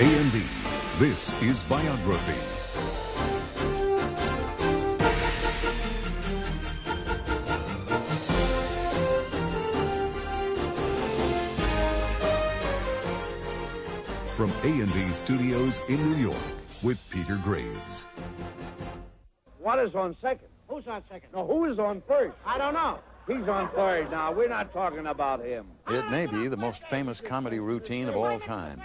A&E, this is Biography. From A&E Studios in New York with Peter Graves. What is on second? Who's on second? No, who is on first? I don't know. He's on third now. We're not talking about him. It may be the most famous comedy routine of all time.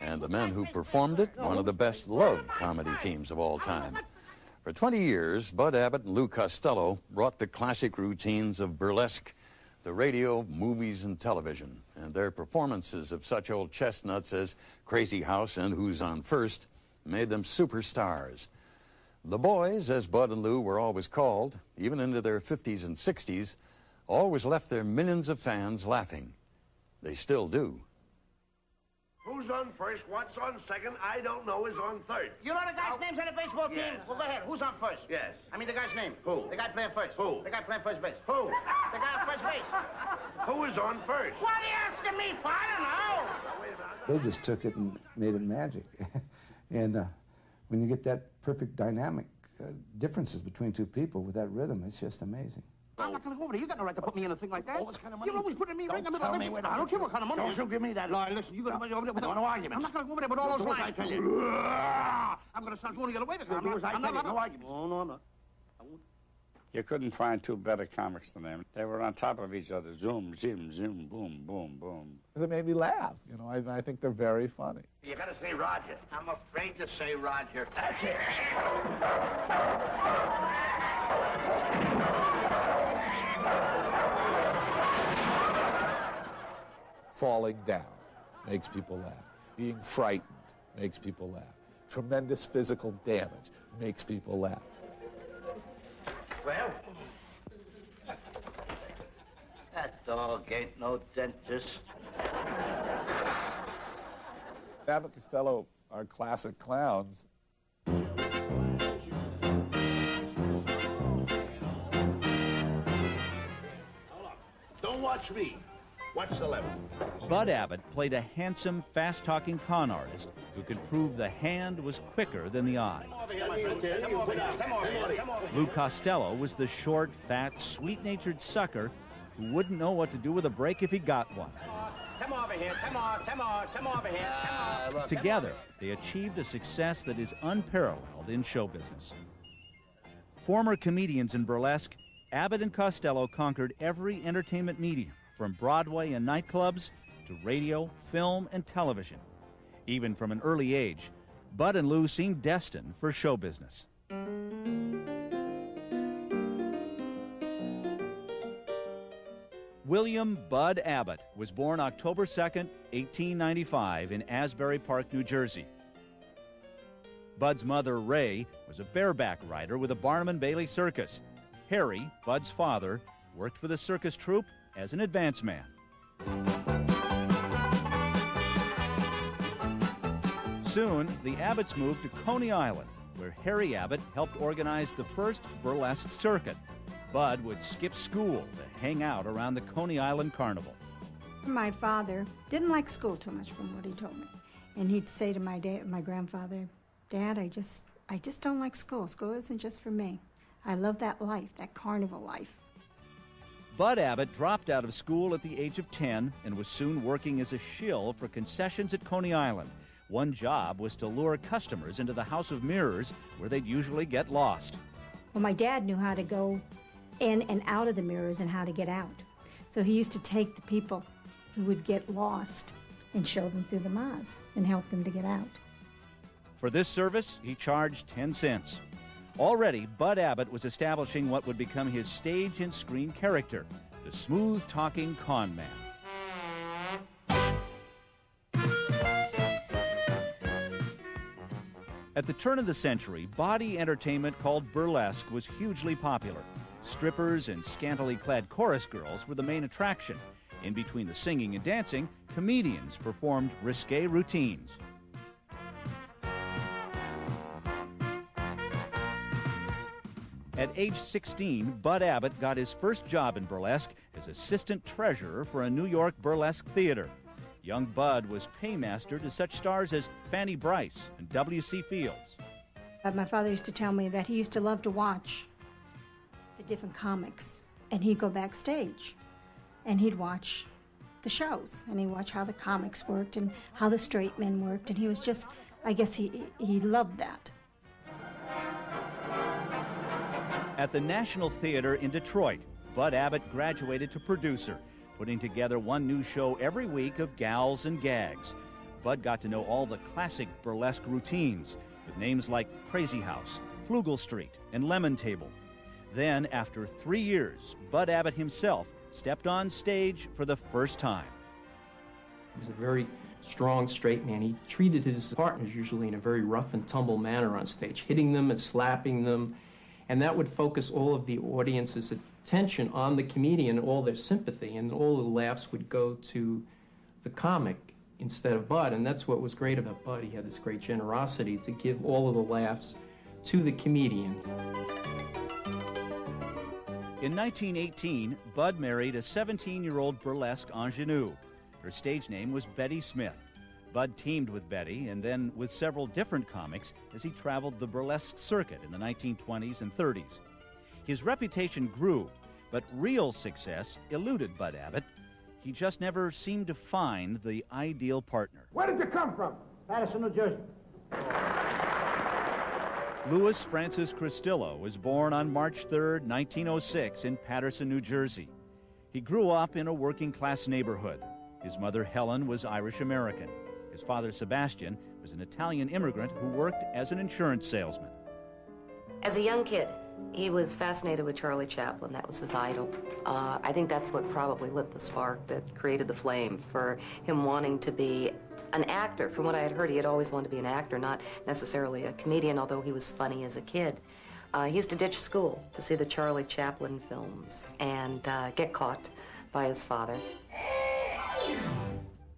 And the men who performed it, one of the best loved comedy teams of all time. For 20 years, Bud Abbott and Lou Costello brought the classic routines of burlesque to radio, movies, and television. And their performances of such old chestnuts as Crazy House and Who's on First made them superstars. The boys, as Bud and Lou were always called, even into their 50s and 60s, always left their millions of fans laughing. They still do. Who's on first, what's on second, I don't know is on third. You know the guy's names on the baseball team? Yes. Well, go ahead. Who's on first? Yes. I mean the guy's name. Who? The guy playing first. Who? The guy playing first base. Who? The guy on first base. Who is on first? What are you asking me for? I don't know. They just took it and made it magic. and uh, when you get that perfect dynamic uh, differences between two people with that rhythm, it's just amazing. Oh. I'm not going to go over there. You got no right to put me in a thing like that. Oh, what kind of money? You're always putting me right in the middle tell of me it. I don't care what kind of money. Don't you give me that. No, listen, you're going to over there with No, no arguments. I'm not going to go over there with all Don't those do as lines. I tell you. I'm going to start going the other way. Don't do as I I'm not, you. No arguments. No, no, I'm not. You couldn't find two better comics than them. They were on top of each other. Zoom, zoom, zoom, boom, boom, boom. They made me laugh. You know, I, I think they're very funny. You gotta say Roger. I'm afraid to say Roger. That's it. Falling down makes people laugh. Being frightened makes people laugh. Tremendous physical damage makes people laugh. Well, That dog ain't no dentist. Abbott Costello are classic clowns. don't watch me. Watch the left. Bud Abbott played a handsome, fast talking con artist who could prove the hand was quicker than the eye. Come over here, my friend. Come over here. Come over here. Come over here. Lou Costello was the short, fat, sweet natured sucker who wouldn't know what to do with a break if he got one. Come over here. Come on. Come on. Come over here. Come on. Together, they achieved a success that is unparalleled in show business. Former comedians in burlesque, Abbott and Costello conquered every entertainment medium, from Broadway and nightclubs to radio, film, and television. Even from an early age, Bud and Lou seemed destined for show business. William Bud Abbott was born October 2, 1895, in Asbury Park, New Jersey. Bud's mother, Rae, was a bareback rider with the Barnum and Bailey Circus. Harry, Bud's father, worked for the circus troupe as an advance man. Soon, the Abbotts moved to Coney Island, where Harry Abbott helped organize the first burlesque circuit. Bud would skip school to hang out around the Coney Island Carnival. My father didn't like school too much from what he told me. And he'd say to my dad, my grandfather, Dad, I just I just don't like school. School isn't just for me. I love that life, that carnival life. Bud Abbott dropped out of school at the age of 10 and was soon working as a shill for concessions at Coney Island. One job was to lure customers into the House of Mirrors where they'd usually get lost. Well, my dad knew how to go in and out of the mirrors and how to get out. So he used to take the people who would get lost and show them through the maze and help them to get out. For this service, he charged 10 cents. Already, Bud Abbott was establishing what would become his stage and screen character, the smooth talking con man. At the turn of the century, body entertainment called burlesque was hugely popular. Strippers and scantily clad chorus girls were the main attraction. In between the singing and dancing, comedians performed risque routines. At age 16, Bud Abbott got his first job in burlesque as assistant treasurer for a New York burlesque theater. Young Bud was paymaster to such stars as Fanny Brice and W.C. Fields. My father used to tell me that he used to love to watch the different comics, and he'd go backstage and he'd watch the shows and he'd watch how the comics worked and how the straight men worked, and he was just, I guess he, he loved that. At the National Theater in Detroit, Bud Abbott graduated to producer, putting together one new show every week of gals and gags. Bud got to know all the classic burlesque routines with names like Crazy House, Floogle Street, and Lemon Table. Then, after three years, Bud Abbott himself stepped on stage for the first time. He was a very strong, straight man. He treated his partners usually in a very rough and tumble manner on stage, hitting them and slapping them. And that would focus all of the audience's attention on the comedian, all their sympathy, and all the laughs would go to the comic instead of Bud. And that's what was great about Bud. He had this great generosity to give all of the laughs to the comedian. In 1918, Bud married a 17 year old burlesque ingenue. Her stage name was Betty Smith. Bud teamed with Betty and then with several different comics as he traveled the burlesque circuit in the 1920s and 30s. His reputation grew, but real success eluded Bud Abbott. He just never seemed to find the ideal partner. Where did you come from? Paterson, New Jersey. Louis Francis Cristillo was born on March 3, 1906, in Paterson, New Jersey. He grew up in a working class neighborhood. His mother, Helen, was Irish American. His father, Sebastian, was an Italian immigrant who worked as an insurance salesman. As a young kid, he was fascinated with Charlie Chaplin. That was his idol. Uh, I think that's what probably lit the spark that created the flame for him wanting to be an actor. From what I had heard, he had always wanted to be an actor, not necessarily a comedian, although he was funny as a kid. Uh, he used to ditch school to see the Charlie Chaplin films and uh, get caught by his father.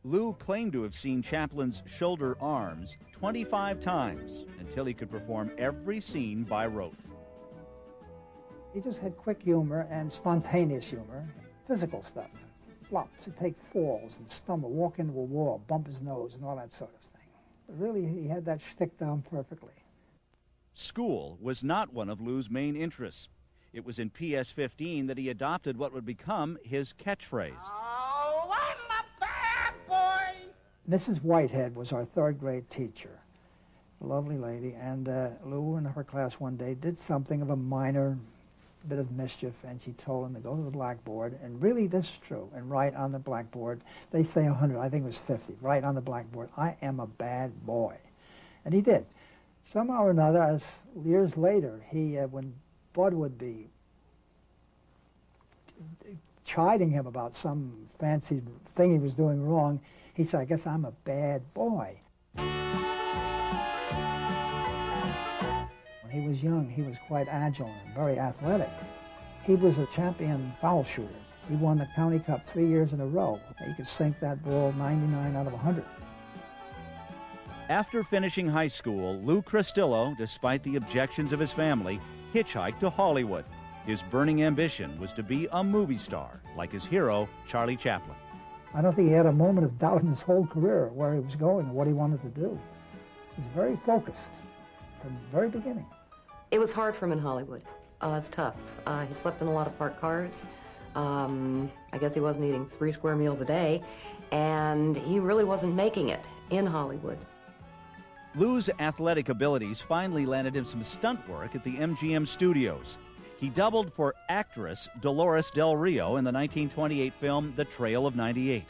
Lou claimed to have seen Chaplin's shoulder arms 25 times until he could perform every scene by rote. He just had quick humor and spontaneous humor, physical stuff. Flops, he'd take falls and stumble, walk into a wall, bump his nose, and all that sort of thing. But really, he had that shtick down perfectly. School was not one of Lou's main interests. It was in PS 15 that he adopted what would become his catchphrase. Mrs. Whitehead was our third grade teacher, lovely lady, and uh, Lou in her class one day did something of a minor bit of mischief, and she told him to go to the blackboard, and really this is true, and write on the blackboard, they say 100, I think it was 50, write on the blackboard, I am a bad boy. And he did. Somehow or another, as years later, he, uh, when Bud would be chiding him about some fancy thing he was doing wrong, he said, I guess I'm a bad boy. When he was young, he was quite agile and very athletic. He was a champion foul shooter. He won the County Cup three years in a row. He could sink that ball 99 out of 100. After finishing high school, Lou Cristillo, despite the objections of his family, hitchhiked to Hollywood. His burning ambition was to be a movie star, like his hero, Charlie Chaplin. I don't think he had a moment of doubt in his whole career where he was going and what he wanted to do. He was very focused from the very beginning. It was hard for him in Hollywood. Uh, it's tough. Uh, he slept in a lot of parked cars. Um, I guess he wasn't eating three square meals a day, and he really wasn't making it in Hollywood. Lou's athletic abilities finally landed him some stunt work at the MGM studios. He doubled for actress Dolores Del Rio in the 1928 film The Trail of 98.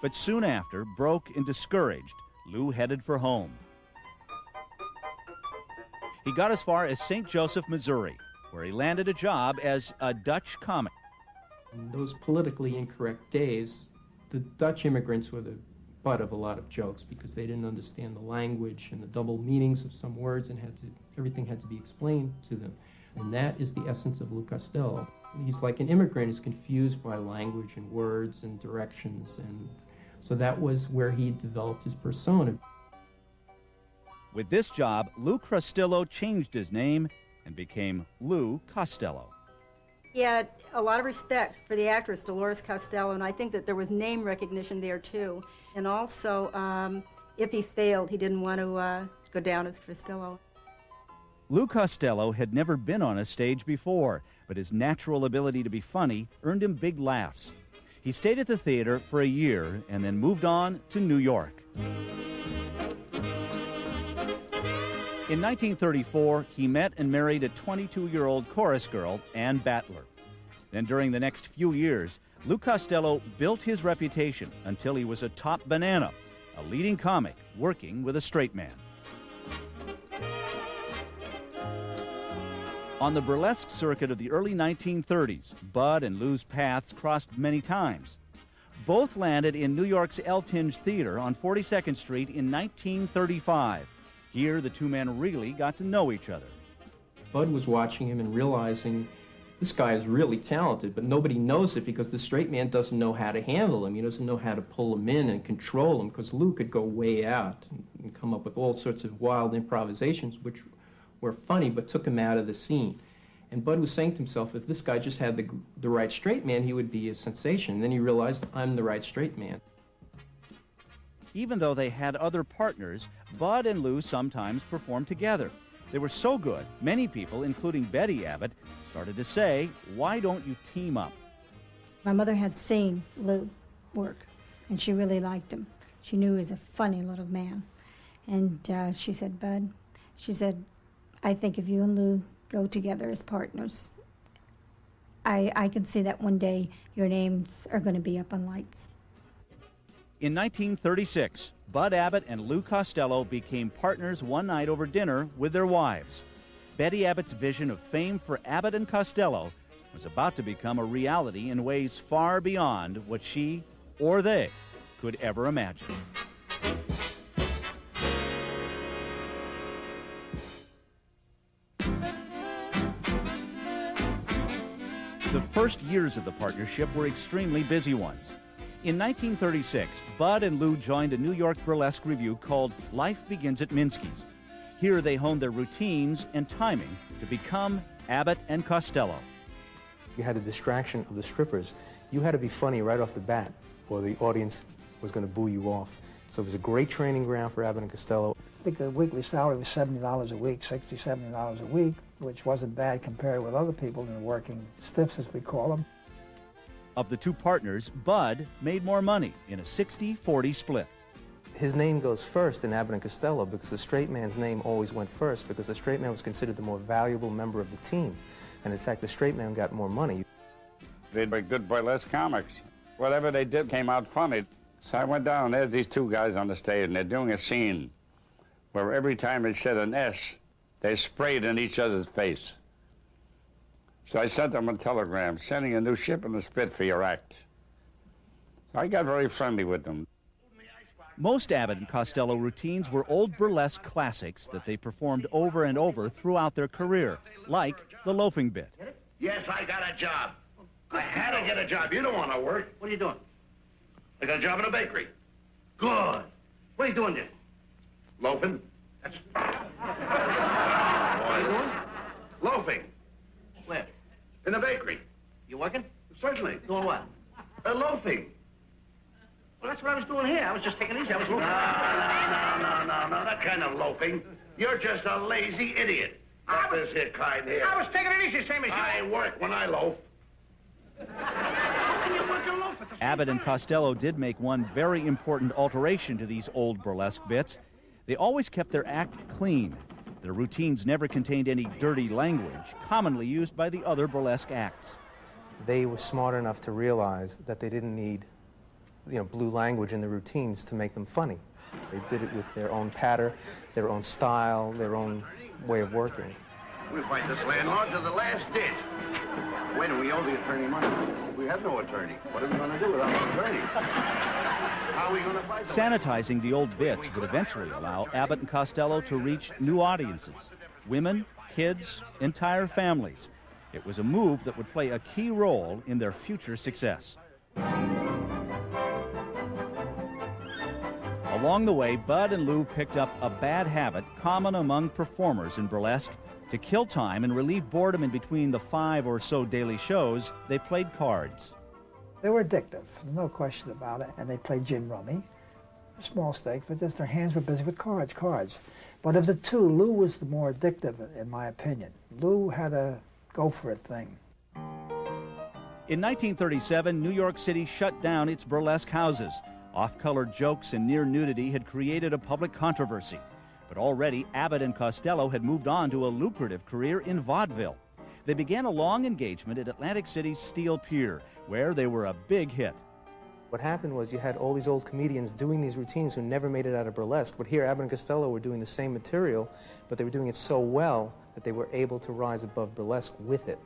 But soon after, broke and discouraged, Lou headed for home. He got as far as St. Joseph, Missouri, where he landed a job as a Dutch comic. In those politically incorrect days, the Dutch immigrants were the butt of a lot of jokes because they didn't understand the language and the double meanings of some words and had to everything had to be explained to them. And that is the essence of Lou Costello. He's like an immigrant who's confused by language and words and directions and so that was where he developed his persona. With this job, Lou Cristillo changed his name and became Lou Costello. He had a lot of respect for the actress Dolores Costello, and I think that there was name recognition there too. And also, um, if he failed, he didn't want to uh, go down as Cristillo. Lou Costello had never been on a stage before, but his natural ability to be funny earned him big laughs. He stayed at the theater for a year and then moved on to New York. In 1934, he met and married a 22 year old chorus girl, Ann Battler. Then, during the next few years, Lou Costello built his reputation until he was a top banana, a leading comic working with a straight man. On the burlesque circuit of the early 1930s, Bud and Lou's paths crossed many times. Both landed in New York's Eltinge Theater on 42nd Street in 1935. Here, the two men really got to know each other. Bud was watching him and realizing this guy is really talented, but nobody knows it because the straight man doesn't know how to handle him. He doesn't know how to pull him in and control him because Lou could go way out and come up with all sorts of wild improvisations, which were funny but took him out of the scene. And Bud was saying to himself, if this guy just had the, the right straight man, he would be a sensation. And then he realized, I'm the right straight man. Even though they had other partners, Bud and Lou sometimes performed together. They were so good, many people, including Betty Abbott, started to say, why don't you team up? My mother had seen Lou work, and she really liked him. She knew he was a funny little man. And uh, she said, Bud, she said, I think if you and Lou go together as partners, I, I can see that one day your names are going to be up on lights. In 1936, Bud Abbott and Lou Costello became partners one night over dinner with their wives. Betty Abbott's vision of fame for Abbott and Costello was about to become a reality in ways far beyond what she or they could ever imagine. First years of the partnership were extremely busy ones. In 1936, Bud and Lou joined a New York burlesque revue called Life Begins at Minsky's. Here they honed their routines and timing to become Abbott and Costello. You had the distraction of the strippers. You had to be funny right off the bat, or the audience was going to boo you off. So it was a great training ground for Abbott and Costello. I think the weekly salary was $70 a week, $60, $70 a week, which wasn't bad compared with other people in the working stiffs, as we call them. Of the two partners, Bud made more money in a 60 40 split. His name goes first in Abbott and Costello because the straight man's name always went first because the straight man was considered the more valuable member of the team. And in fact, the straight man got more money. They'd be good burlesque comics. Whatever they did came out funny. So I went down, and there's these two guys on the stage, and they're doing a scene where every time they said an S, they sprayed in each other's face. So I sent them a telegram, sending a new ship in the spit for your act. So I got very friendly with them. Most Abbott and Costello routines were old burlesque classics that they performed over and over throughout their career, like the loafing bit. Yes, I got a job. I had to get a job. You don't want to work. What are you doing? I got a job in a bakery. Good. What are you doing there? Loafing. That's. what are you doing? Loafing. Where? In the bakery. You working? Certainly. Doing what? Uh, loafing. Well, that's what I was doing here. I was just taking it easy. I was loafing. No, no, no, no, no, not kind of loafing. You're just a lazy idiot. Not this here kind here. I was taking it easy, same as you. I work when I loaf. Abbott and Costello did make one very important alteration to these old burlesque bits. They always kept their act clean. Their routines never contained any dirty language, commonly used by the other burlesque acts. They were smart enough to realize that they didn't need you know, blue language in the routines to make them funny. They did it with their own patter, their own style, their own way of working. We fight this landlord to the last ditch. Wait, we owe the attorney money? We have no attorney. What are we going to do without an attorney? How are we going to fight Sanitizing the old bits would eventually allow Abbott and Costello to reach new audiences women, kids, entire families. It was a move that would play a key role in their future success. Along the way, Bud and Lou picked up a bad habit common among performers in burlesque To kill time and relieve boredom in between the five or so daily shows, they played cards. They were addictive, no question about it. And they played gin rummy, small stakes, but just their hands were busy with cards, cards. But of the two, Lou was the more addictive, in my opinion. Lou had a go for it thing. In 1937, New York City shut down its burlesque houses. Off color jokes and near nudity had created a public controversy. But already, Abbott and Costello had moved on to a lucrative career in vaudeville. They began a long engagement at Atlantic City's Steel Pier, where they were a big hit. What happened was you had all these old comedians doing these routines who never made it out of burlesque, but here Abbott and Costello were doing the same material, but they were doing it so well that they were able to rise above burlesque with it.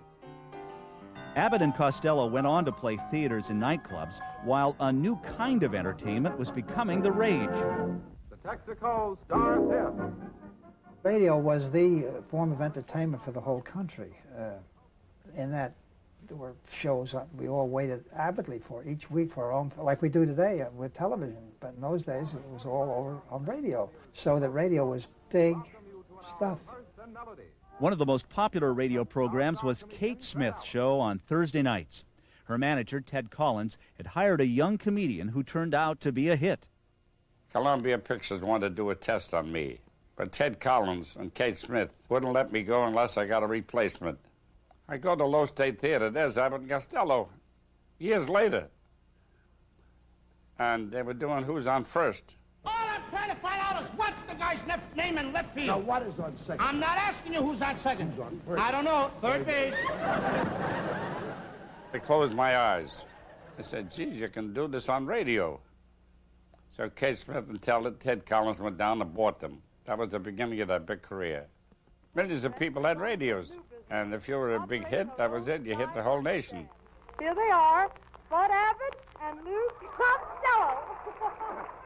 Abbott and Costello went on to play theaters and nightclubs, while a new kind of entertainment was becoming the rage. The Texaco Star Fifth. Radio was the uh, form of entertainment for the whole country. Uh, in that there were shows that we all waited avidly for each week for our own, like we do today uh, with television. But in those days, it was all over on radio. So the radio was big stuff. One of the most popular radio programs was Kate Smith's show on Thursday nights. Her manager, Ted Collins, had hired a young comedian who turned out to be a hit. Columbia Pictures wanted to do a test on me, but Ted Collins and Kate Smith wouldn't let me go unless I got a replacement. I go to Loew's State Theater. There's Abbott and Costello. Years later. And they were doing Who's on First. All I'm trying to find out is what's the guy's left name in left field. Now, what is on second? I'm not asking you who's on second. Who's on first? I don't know. Third base. I closed my eyes. I said, geez, you can do this on radio. So Kate Smith and Ted Collins went down and bought them. That was the beginning of their big career. Millions of people had radios. And if you were a big hit, that was it. You hit the whole nation. Here they are, Bud Abbott and Lou Costello.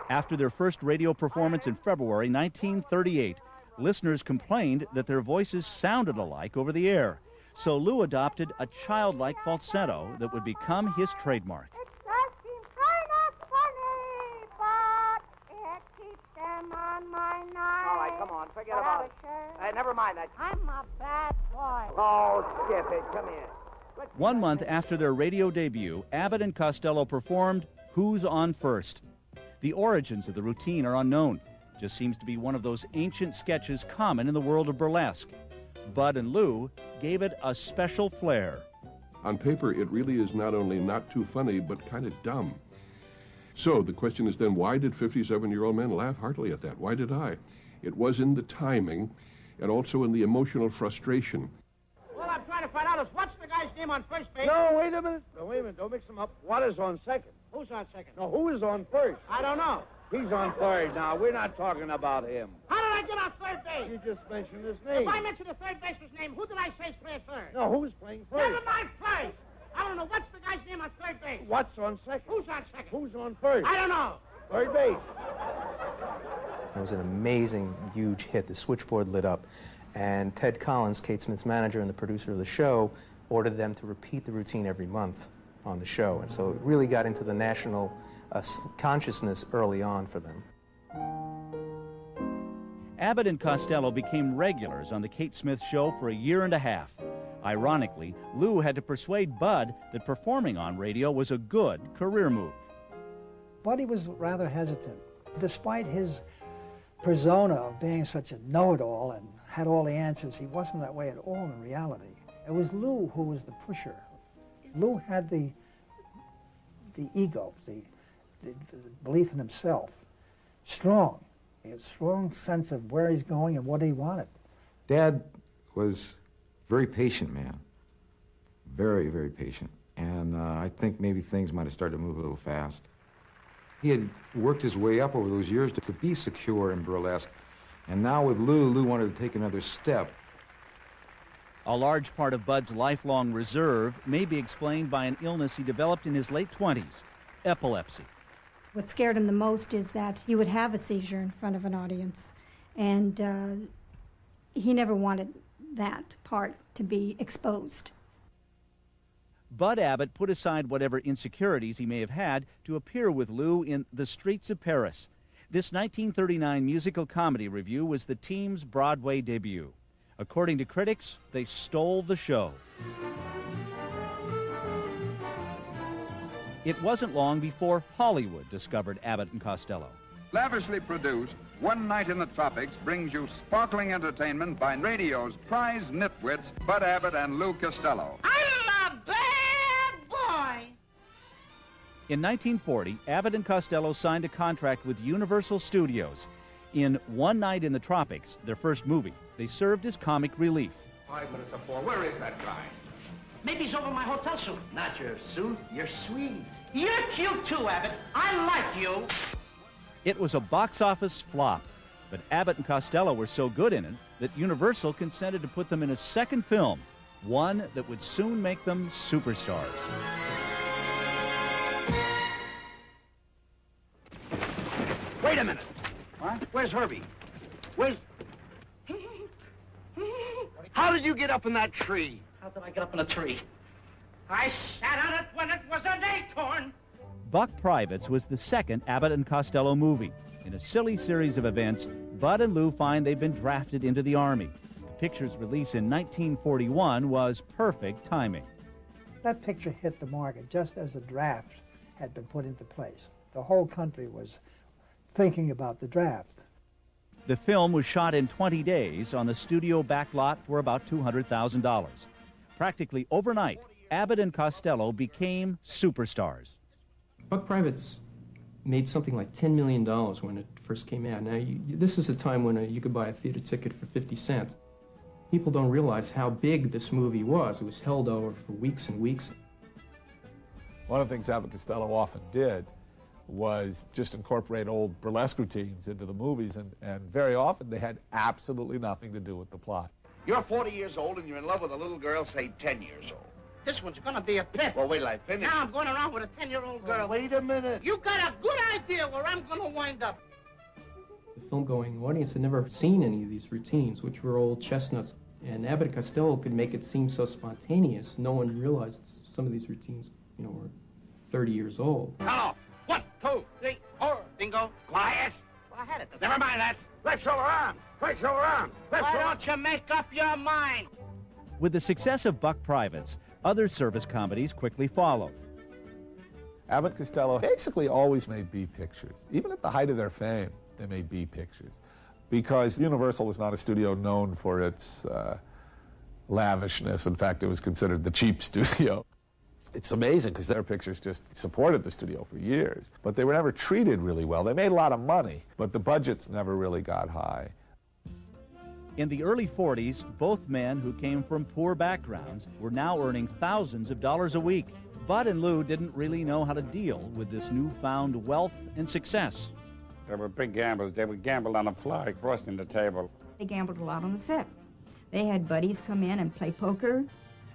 After their first radio performance in February 1938, listeners complained that their voices sounded alike over the air. So Lou adopted a childlike falsetto that would become his trademark. Never mind that. I'm a bad boy. Oh, skip it. Come here. One month after their radio debut, Abbott and Costello performed Who's on First. The origins of the routine are unknown. Just seems to be one of those ancient sketches common in the world of burlesque. Bud and Lou gave it a special flair. On paper, it really is not only not too funny, but kind of dumb. So the question is then, why did 57 year old men laugh heartily at that? Why did I? It was in the timing and also in the emotional frustration. All I'm trying to find out is what's the guy's name on first base? No, wait a minute. No, wait a minute. Don't mix them up. What is on second? Who's on second? No, who is on first? I don't know. He's on third now. We're not talking about him. How did I get on third base? You just mentioned his name. If I mentioned the third baseman's name, who did I say is playing third? No, who's playing first? Never mind first. I don't know. What's the guy's name on third base? What's on second? Who's on second? Who's on first? I don't know. Third base. It was an amazing, huge hit. The switchboard lit up. And Ted Collins, Kate Smith's manager and the producer of the show, ordered them to repeat the routine every month on the show. And so it really got into the national uh, consciousness early on for them. Abbott and Costello became regulars on the Kate Smith Show for a year and a half. Ironically, Lou had to persuade Bud that performing on radio was a good career move. Buddy was rather hesitant. Despite his persona of being such a know-it-all and had all the answers, he wasn't that way at all in reality. It was Lou who was the pusher. Lou had the, the ego, the, the, the belief in himself, strong. He had a strong sense of where he's going and what he wanted. Dad was a very patient man, very, very patient. And uh, I think maybe things might have started to move a little fast. He had worked his way up over those years to, to be secure in burlesque. And now with Lou, Lou wanted to take another step. A large part of Bud's lifelong reserve may be explained by an illness he developed in his late 20s epilepsy. What scared him the most is that he would have a seizure in front of an audience, and uh, he never wanted that part to be exposed. Bud Abbott put aside whatever insecurities he may have had to appear with Lou in The Streets of Paris. This 1939 musical comedy revue was the team's Broadway debut. According to critics, they stole the show. It wasn't long before Hollywood discovered Abbott and Costello. Lavishly produced, One Night in the Tropics brings you sparkling entertainment by radio's prize nitwits, Bud Abbott and Lou Costello. I'm a bad boy. In 1940, Abbott and Costello signed a contract with Universal Studios. In One Night in the Tropics, their first movie, they served as comic relief. Five minutes of four. Where is that guy? Maybe he's over my hotel suit. Not your suit, your suite. You're cute too, Abbott. I like you. It was a box office flop, but Abbott and Costello were so good in it that Universal consented to put them in a second film, one that would soon make them superstars. Wait a minute. What? Where's Herbie? Where's... How did you get up in that tree? How did I get up in a tree? I sat on it when it was an acorn. Buck Privates was the second Abbott and Costello movie. In a silly series of events, Bud and Lou find they've been drafted into the Army. The picture's release in 1941 was perfect timing. That picture hit the market just as the draft had been put into place. The whole country was thinking about the draft. The film was shot in 20 days on the studio backlot for about $200,000. Practically overnight, Abbott and Costello became superstars. Buck Privates made something like $10 million when it first came out. Now, you, this is a time when uh you could buy a theater ticket for 50 cents. People don't realize how big this movie was. It was held over for weeks and weeks. One of the things Abbott Costello often did was just incorporate old burlesque routines into the movies, and, and very often they had absolutely nothing to do with the plot. You're 40 years old and you're in love with a little girl, say 10 years old. This one's gonna be a pimp. Well, wait till I finish. Now I'm going around with a 10-year-old girl. wait a minute. You got a good idea where I'm gonna wind up. The film-going audience had never seen any of these routines, which were old chestnuts. And Abbott and Costello could make it seem so spontaneous. No one realized some of these routines, you know, were 30 years old. Now, one, two, three, four. Bingo. Quiet. Well, I had it. Never mind that. Let's show around. Let's show around. Let's Why show don't you make up your mind? With the success of Buck Privates, other service comedies quickly followed. Abbott Costello basically always made B pictures. Even at the height of their fame, they made B pictures. Because Universal was not a studio known for its uh, lavishness. In fact, it was considered the cheap studio. It's amazing because their pictures just supported the studio for years. But they were never treated really well. They made a lot of money, but the budgets never really got high. In the early 40s, both men who came from poor backgrounds were now earning thousands of dollars a week. Bud and Lou didn't really know how to deal with this newfound wealth and success. They were big gamblers. They would gamble on the fly, crossing the table. They gambled a lot on the set. They had buddies come in and play poker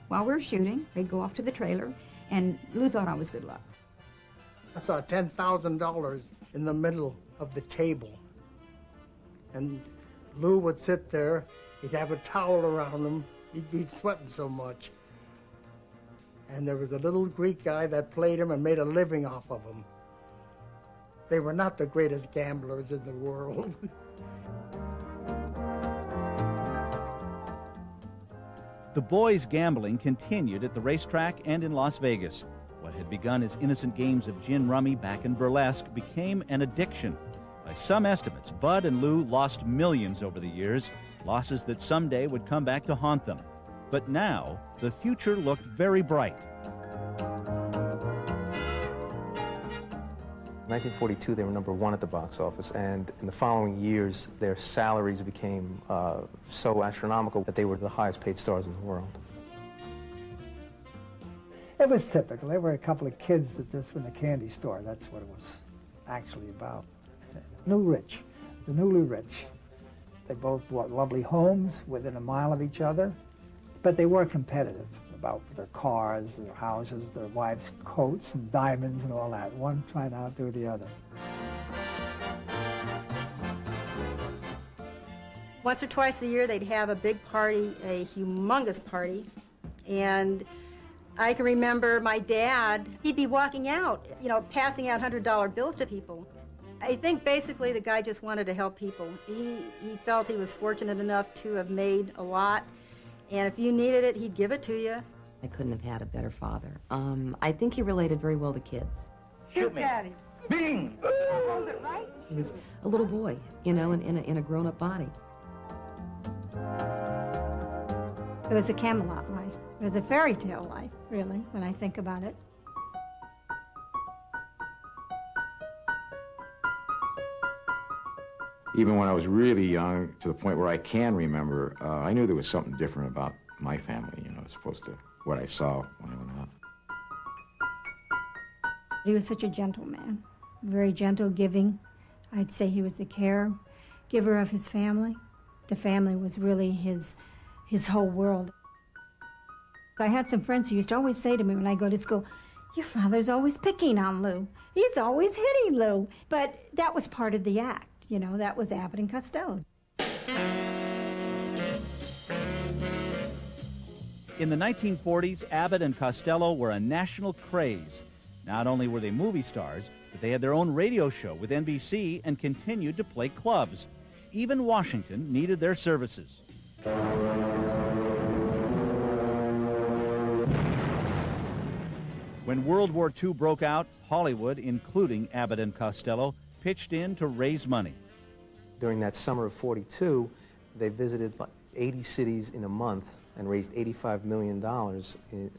while we were shooting. They'd go off to the trailer, and Lou thought I was good luck. I saw $10,000 in the middle of the table. And Lou would sit there, he'd have a towel around him, he'd be sweating so much. And there was a little Greek guy that played him and made a living off of him. They were not the greatest gamblers in the world. The boys' gambling continued at the racetrack and in Las Vegas. What had begun as innocent games of gin rummy back in burlesque became an addiction. By some estimates, Bud and Lou lost millions over the years, losses that someday would come back to haunt them. But now, the future looked very bright. 1942, they were number one at the box office, and in the following years, their salaries became uh, so astronomical that they were the highest paid stars in the world. It was typical. There were a couple of kids that were in the candy store. That's what it was actually about. New rich, the newly rich. They both bought lovely homes within a mile of each other, but they were competitive about their cars, their houses, their wives' coats and diamonds and all that. One trying to outdo the other. Once or twice a year, they'd have a big party, a humongous party. And I can remember my dad, he'd be walking out, you know, passing out $100 bills to people. I think basically the guy just wanted to help people. He, he felt he was fortunate enough to have made a lot, and if you needed it, he'd give it to you. I couldn't have had a better father. Um, I think he related very well to kids. Shoot, Daddy. Bing! Hold it right. He was a little boy, you know, in, in a, in a grown-up body. It was a Camelot life. It was a fairy tale life, really, when I think about it. Even when I was really young, to the point where I can remember, uh, I knew there was something different about my family, you know, as opposed to what I saw when I went out. He was such a gentleman, very gentle, giving. I'd say he was the caregiver of his family. The family was really his, his whole world. I had some friends who used to always say to me when I go to school, Your father's always picking on Lou. He's always hitting Lou. But that was part of the act, you know, that was Abbott and Costello. In the 1940s, Abbott and Costello were a national craze. Not only were they movie stars, but they had their own radio show with NBC and continued to play clubs. Even Washington needed their services. When World War II broke out, Hollywood, including Abbott and Costello, pitched in to raise money. During that summer of 42, they visited like 80 cities in a month and raised $85 million in,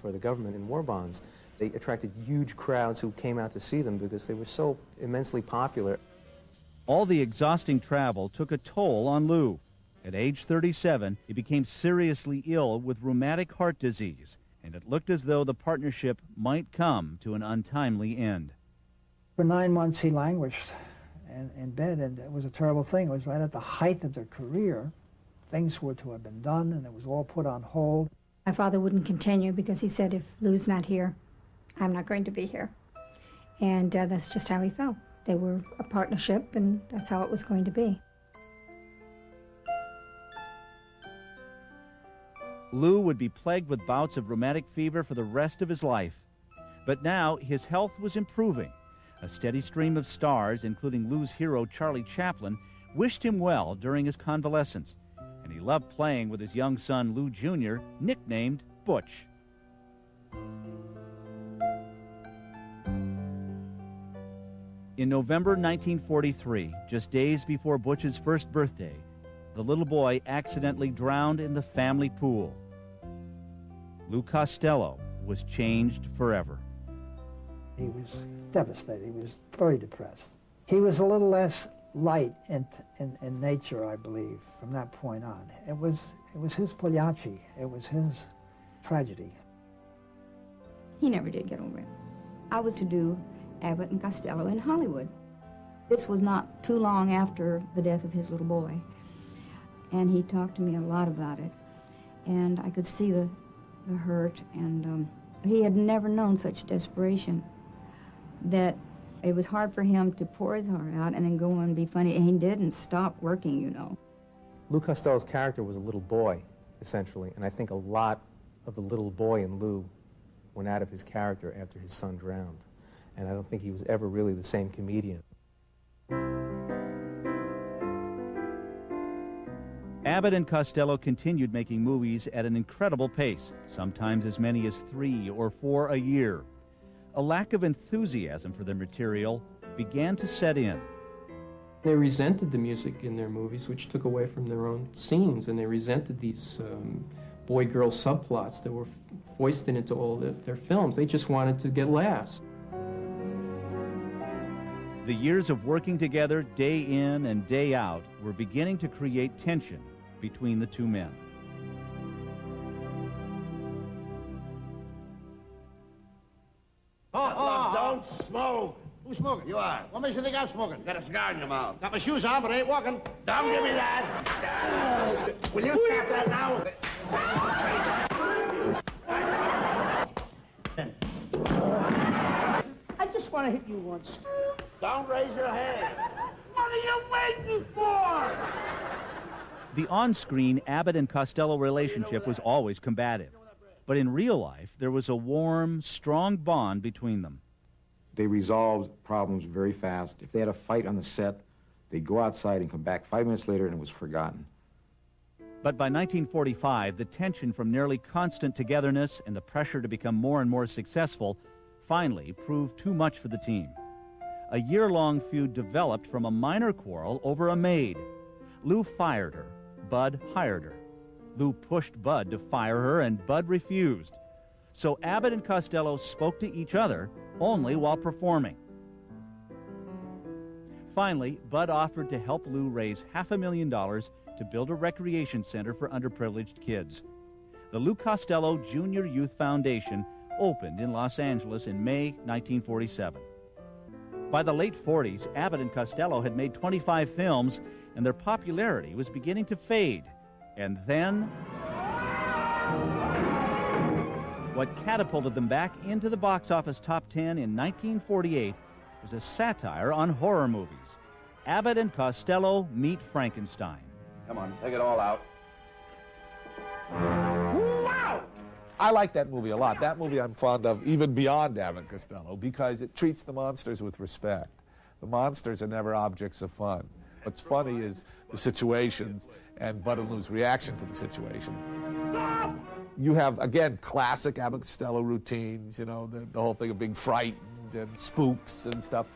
for the government in war bonds. They attracted huge crowds who came out to see them because they were so immensely popular. All the exhausting travel took a toll on Lou. At age 37, he became seriously ill with rheumatic heart disease, and it looked as though the partnership might come to an untimely end. For nine months, he languished in, in bed, and it was a terrible thing. It was right at the height of their career. Things were to have been done, and it was all put on hold. My father wouldn't continue because he said, if Lou's not here, I'm not going to be here. And uh, that's just how he felt. They were a partnership, and that's how it was going to be. Lou would be plagued with bouts of rheumatic fever for the rest of his life. But now his health was improving. A steady stream of stars, including Lou's hero Charlie Chaplin, wished him well during his convalescence, and he loved playing with his young son Lou Jr., nicknamed Butch. In November 1943, just days before Butch's first birthday, the little boy accidentally drowned in the family pool. Lou Costello was changed forever. He was devastated. He was very depressed. He was a little less light in, in, in nature, I believe, from that point on. It was, it was his Pagliacci. It was his tragedy. He never did get over it. I was to do Abbott and Costello in Hollywood. This was not too long after the death of his little boy. And he talked to me a lot about it. And I could see the, the hurt. And um, he had never known such desperation that it was hard for him to pour his heart out and then go on and be funny. And he didn't stop working, you know. Lou Costello's character was a little boy, essentially. And I think a lot of the little boy in Lou went out of his character after his son drowned. And I don't think he was ever really the same comedian. Abbott and Costello continued making movies at an incredible pace, sometimes as many as three or four a year. A lack of enthusiasm for their material began to set in. They resented the music in their movies, which took away from their own scenes, and they resented these um, boy-girl subplots that were foisted into all the, their films. They just wanted to get laughs. The years of working together day in and day out were beginning to create tension between the two men. Smoking? You are. What makes you think I'm smoking? Got a cigar in your mouth. Got my shoes on, but I ain't walking. Don't give me that. Will you stop that now? I just want to hit you once. Don't raise your hand. What are you waiting for? The on screen Abbott and Costello relationship was always combative. But in real life, there was a warm, strong bond between them. They resolved problems very fast. If they had a fight on the set, they'd go outside and come back five minutes later and it was forgotten. But by 1945, the tension from nearly constant togetherness and the pressure to become more and more successful finally proved too much for the team. A year long feud developed from a minor quarrel over a maid. Lou fired her, Bud hired her. Lou pushed Bud to fire her, and Bud refused. So Abbott and Costello spoke to each other only while performing. Finally, Bud offered to help Lou raise half a million dollars to build a recreation center for underprivileged kids. The Lou Costello Junior Youth Foundation opened in Los Angeles in May 1947. By the late 40s, Abbott and Costello had made 25 films, and their popularity was beginning to fade. And then, what catapulted them back into the box office top 10 in 1948 was a satire on horror movies. Abbott and Costello Meet Frankenstein. Come on, take it all out. Wow! I like that movie a lot. That movie I'm fond of even beyond Abbott and Costello because it treats the monsters with respect. The monsters are never objects of fun. What's funny is the situations and Bud and Lou's reaction to the situations. You have, again, classic Abbott and Costello routines, you know, the, the whole thing of being frightened and spooks and stuff.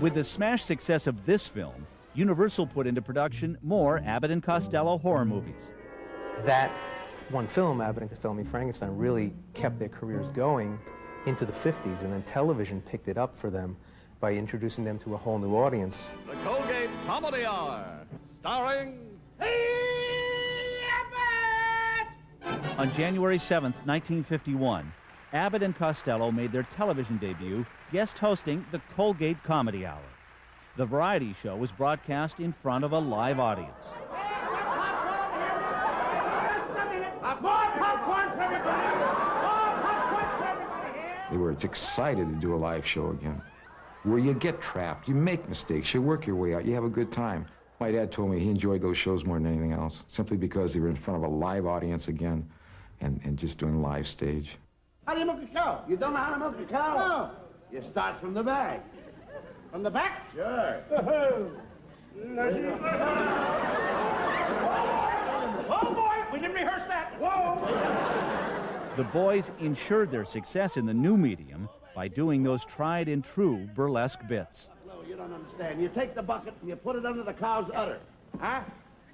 With the smash success of this film, Universal put into production more Abbott and Costello horror movies. That one film, Abbott and Costello Meet Frankenstein, really kept their careers going into the 50s, and then television picked it up for them by introducing them to a whole new audience. The Colgate Comedy Hour, starring On January 7, 1951, Abbott and Costello made their television debut, guest hosting the Colgate Comedy Hour. The variety show was broadcast in front of a live audience. They were excited to do a live show again, where you get trapped, you make mistakes, you work your way out, you have a good time. My dad told me he enjoyed those shows more than anything else, simply because they were in front of a live audience again and, and just doing live stage. How do you milk a cow? You don't know how to milk a cow? No. You start from the back. From the back? Sure. Oh, boy, we didn't rehearse that. Whoa. The boys ensured their success in the new medium by doing those tried and true burlesque bits. No, you don't understand. You take the bucket and you put it under the cow's udder. Huh?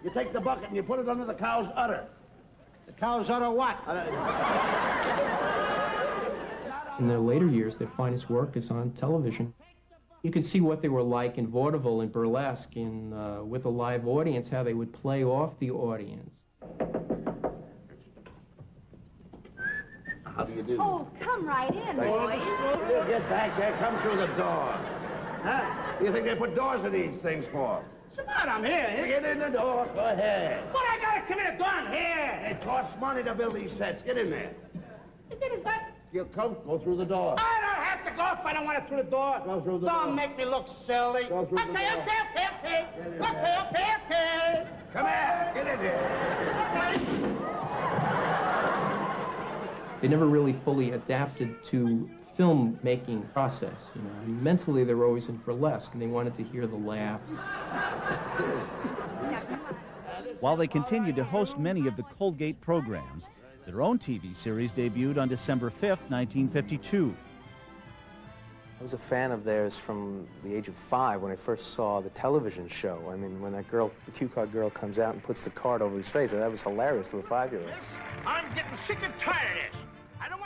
You take the bucket and you put it under the cow's udder. The cow's udder what? In their later years, their finest work is on television. You could see what they were like in vaudeville and burlesque, in, uh, with a live audience, how they would play off the audience. How do you do? Oh, come right in, boys. Get back there, come through the door. Huh? You think they put doors in these things for? Come on, I'm here. Get in the door, go ahead. What I gotta come in the door? I'm here. It costs money to build these sets. Get in there. It didn't that. Your coat, go through the door. I don't have to go if I don't want it through the door. Go through the don't door. make me look silly. Go through okay, the door. okay, okay, okay. Get in Okay, there. okay, okay. Come here, get in here. Okay. They never really fully adapted to film making process. You know, And mentally they were always in burlesque, and they wanted to hear the laughs. While they continued to host many of the Colgate programs, their own TV series debuted on December 5th, 1952. I was a fan of theirs from the age of five when I first saw the television show. I mean, when that girl, the cue card girl, comes out and puts the card over his face, that was hilarious to a five-year-old. I'm getting sick and tired of this.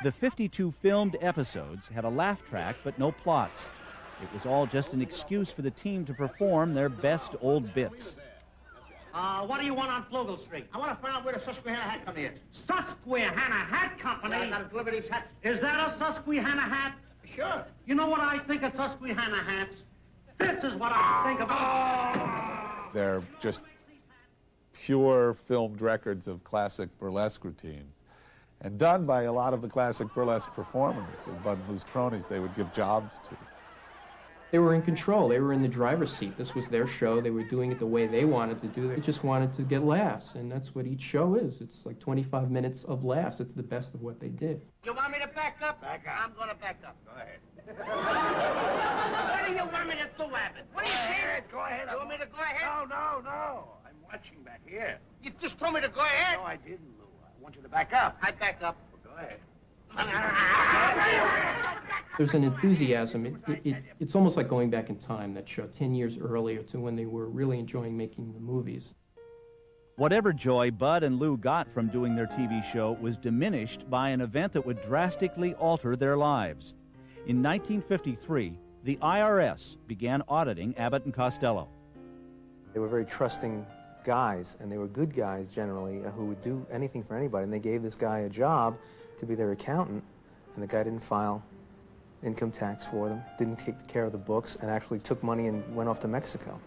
I don't want The 52 filmed episodes had a laugh track but no plots. It was all just an excuse for the team to perform their best old bits. Uh, what do you want on Floogle Street? I want to find out where the Susquehanna Hat Company is. Susquehanna Hat Company? I gotta deliver these hats. Is that a Susquehanna hat? Sure. You know what I think of Susquehanna hats? This is what I think of. They're just pure filmed records of classic burlesque routines and done by a lot of the classic burlesque performers, the Bud and Lou's cronies they would give jobs to. They were in control. They were in the driver's seat. This was their show. They were doing it the way they wanted to do it. They just wanted to get laughs, and that's what each show is. It's like 25 minutes of laughs. It's the best of what they did. You want me to back up? Back up. I'm gonna back up. Go ahead. what do you want me to do, Abbott? What do you say? Go ahead. You want me to go ahead? No, no, no. I'm watching back here. You just told me to go ahead. No, I didn't, Lou. I want you to back up. I back up. Well, go ahead. There's an enthusiasm. It, it, it, it's almost like going back in time, that show, 10 years earlier to when they were really enjoying making the movies. Whatever joy Bud and Lou got from doing their TV show was diminished by an event that would drastically alter their lives. In 1953, the IRS began auditing Abbott and Costello. They were very trusting guys, and they were good guys generally, uh, who would do anything for anybody. And they gave this guy a job to be their accountant, and the guy didn't file income tax for them, didn't take care of the books, and actually took money and went off to Mexico.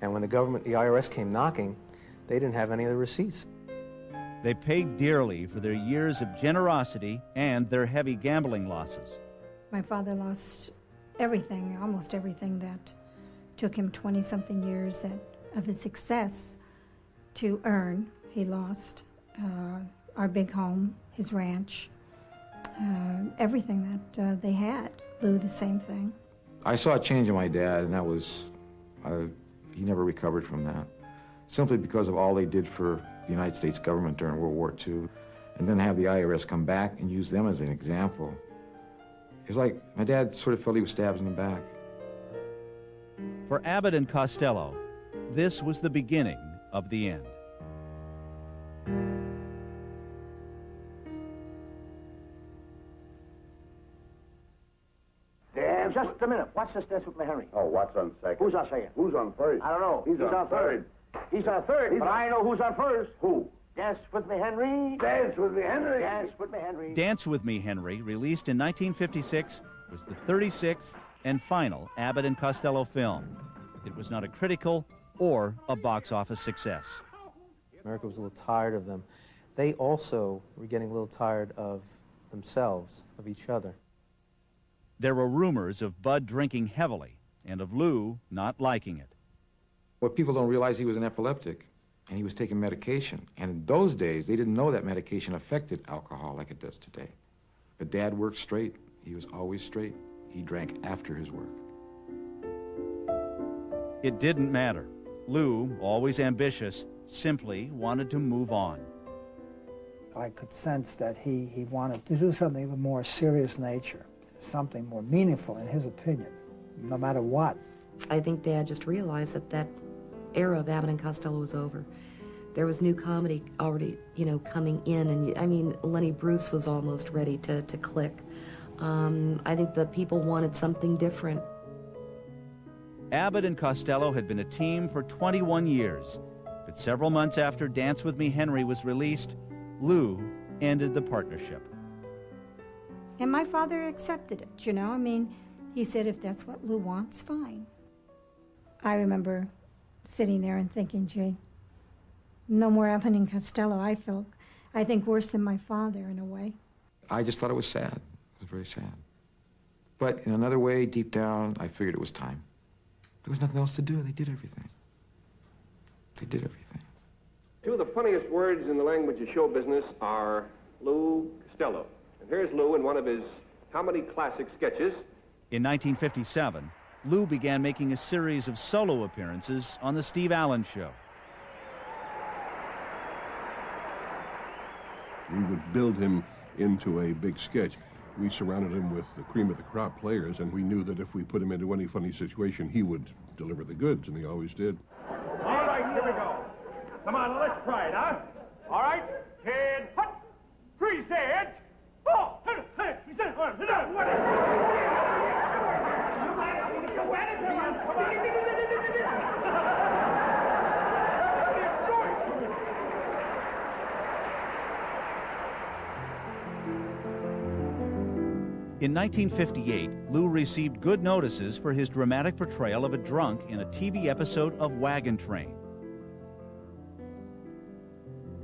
And when the government, the IRS came knocking, they didn't have any of the receipts. They paid dearly for their years of generosity and their heavy gambling losses. My father lost everything, almost everything that took him 20 something years that, of his success to earn. He lost uh, our big home, his ranch, uh, everything that uh, they had. Lou, the same thing. I saw a change in my dad, and that was, uh, he never recovered from that. Simply because of all they did for the United States government during World War II. And then have the IRS come back and use them as an example. It was like my dad sort of felt he was stabbed in the back. For Abbott and Costello, this was the beginning of the end. Dan, just a minute. What's this dance with me Henry? Oh, what's on second? Who's on second? Who's on first? I don't know. He's, on, third. He's on third, He's but on- I know who's on first. Who? Dance with me, Henry. Dance with me, Henry. Dance with me, Henry. Dance with Me, Henry, released in 1956, was the 36th and final Abbott and Costello film. It was not a critical or a box office success. America was a little tired of them. They also were getting a little tired of themselves, of each other. There were rumors of Bud drinking heavily and of Lou not liking it. What people don't realize, he was an epileptic, and he was taking medication. And in those days, they didn't know that medication affected alcohol like it does today. But Dad worked straight. He was always straight. He drank after his work. It didn't matter. Lou, always ambitious, simply wanted to move on. I could sense that he, he wanted to do something of a more serious nature, something more meaningful in his opinion, no matter what. I think Dad just realized that that era of Abbott and Costello was over. There was new comedy already, you know, coming in, and I mean, Lenny Bruce was almost ready to, to click. Um, I think the people wanted something different. Abbott and Costello had been a team for 21 years, but several months after Dance with Me Henry was released, Lou ended the partnership. And my father accepted it, you know? I mean, he said, if that's what Lou wants, fine. I remember sitting there and thinking, gee, no more Abbott and Costello. I felt, I think, worse than my father in a way. I just thought it was sad. It was very sad. But in another way, deep down, I figured it was time. There was nothing else to do. They did everything. They did everything. Two of the funniest words in the language of show business are Lou Costello. And here's Lou in one of his comedy classic sketches. In 1957, Lou began making a series of solo appearances on The Steve Allen Show. We would build him into a big sketch. We surrounded him with the cream of the crop players, and we knew that if we put him into any funny situation, he would deliver the goods, and he always did. All right, here we go. Come on, let's try it, huh? All right, kid, hut, three set. Oh, hey, hey, he In 1958, Lou received good notices for his dramatic portrayal of a drunk in a TV episode of Wagon Train.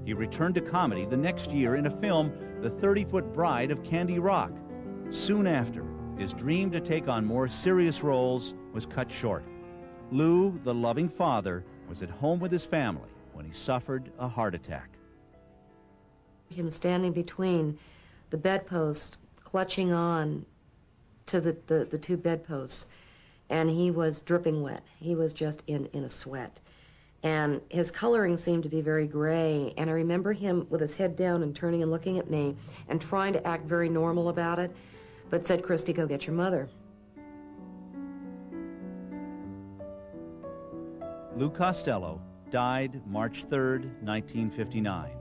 He returned to comedy the next year in a film, The 30 Foot Bride of Candy Rock. Soon after, his dream to take on more serious roles was cut short. Lou, the loving father, was at home with his family when he suffered a heart attack. Him standing between the bedpost, clutching on to the, the, the two bedposts, and he was dripping wet. He was just in, in a sweat. And his coloring seemed to be very gray, and I remember him with his head down and turning and looking at me and trying to act very normal about it, but said, Christy, go get your mother. Lou Costello died March 3, 1959.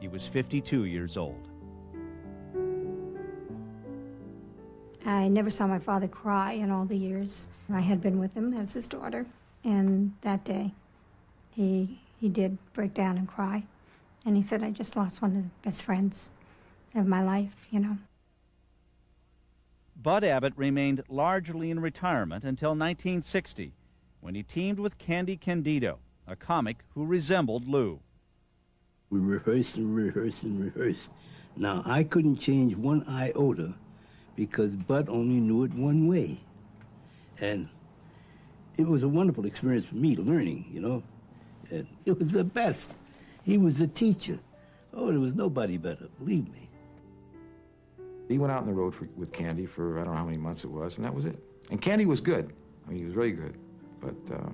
He was 52 years old. I never saw my father cry in all the years I had been with him as his daughter. And that day, he, he did break down and cry. And he said, I just lost one of the best friends of my life, you know. Bud Abbott remained largely in retirement until 1960, when he teamed with Candy Candido, a comic who resembled Lou. We rehearsed and rehearsed and rehearsed. Now, I couldn't change one iota because Bud only knew it one way. And it was a wonderful experience for me learning, you know. And it was the best. He was a teacher. Oh, there was nobody better, believe me. He went out on the road for, with Candy for I don't know how many months it was, and that was it. And Candy was good. I mean, he was really good. But uh,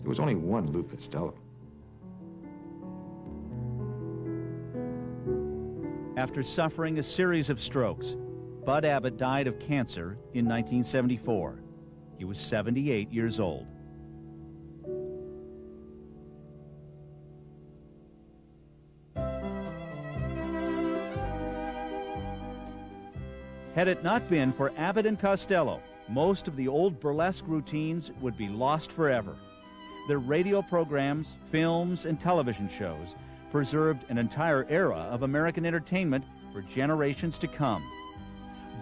there was only one Lou Costello. After suffering a series of strokes, Bud Abbott died of cancer in 1974. He was 78 years old. Had it not been for Abbott and Costello, most of the old burlesque routines would be lost forever. Their radio programs, films, and television shows preserved an entire era of American entertainment for generations to come.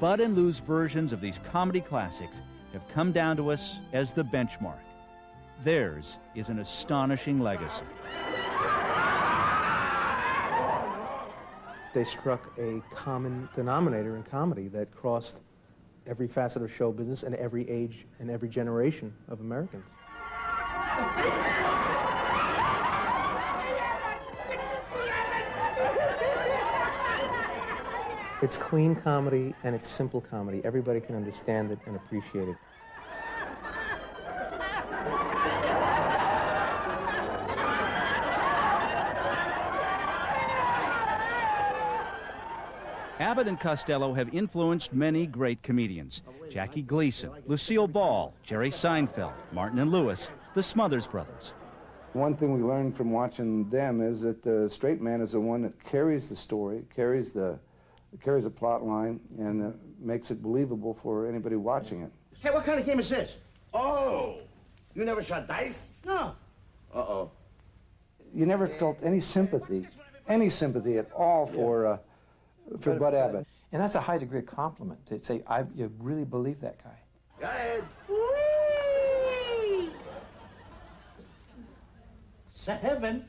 Bud and Lou's versions of these comedy classics have come down to us as the benchmark. Theirs is an astonishing legacy. They struck a common denominator in comedy that crossed every facet of show business and every age and every generation of Americans. It's clean comedy and it's simple comedy. Everybody can understand it and appreciate it. Abbott and Costello have influenced many great comedians Jackie Gleason, Lucille Ball, Jerry Seinfeld, Martin and Lewis, the Smothers Brothers. One thing we learned from watching them is that the straight man is the one that carries the story, carries the, carries a plot line, and uh, makes it believable for anybody watching it. Hey, what kind of game is this? Oh, you never shot dice? No. Uh-oh. You never felt any sympathy, any sympathy at all for, uh, for Bud Abbott. And that's a high degree of compliment to say, I, you really believe that guy. Go ahead. Seven?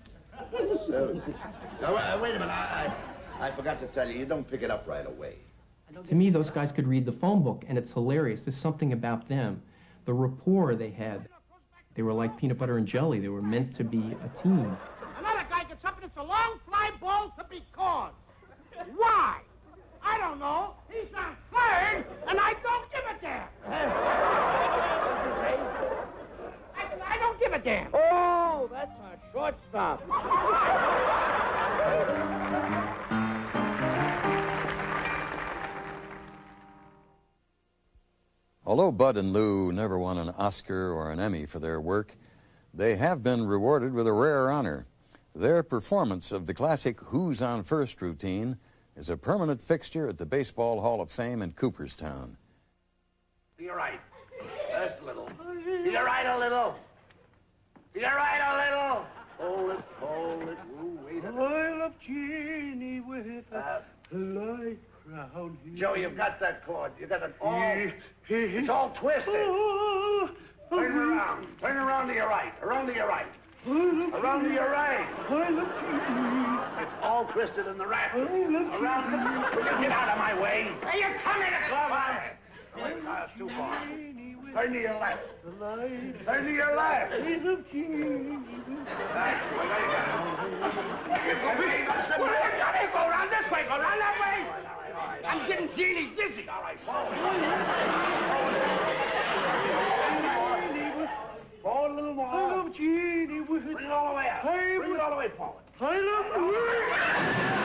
Seven. Now, uh, wait a minute. I, I, I forgot to tell you, you don't pick it up right away. To me, those guys could read the phone book, and it's hilarious. There's something about them. The rapport they had. They were like peanut butter and jelly. They were meant to be a team. Another guy gets up and it's a long fly ball to be caught. Why? I don't know. He's on third, and I don't give a damn. I, I don't give a damn. Oh, that's a shortstop. Although Bud and Lou never won an Oscar or an Emmy for their work, they have been rewarded with a rare honor. Their performance of the classic Who's on First routine is a permanent fixture at the Baseball Hall of Fame in Cooperstown. You're right. Just a little. You're right a little. You're right a little. Hold it, hold it. Ooh, wait a minute. I love Jeannie with a uh, light crown. Joe, you've got that chord. You've got it all. It's all twisted. Oh, Turn around. Turn around to your right. Around to your right. Around to your right. I love Jeannie. It's all twisted in the rack. Around. Will you get out of my way? Hey, you're coming to Come on. Wait, that's too far. Turn to your left. Turn to your left. That's the way. Got it. Go back. Go back. Go around this way. Go around that way. I'm getting Jeannie dizzy. All right, forward. Forward a little more. I love Jeannie Bring it all the way. Bring it all the way forward. I love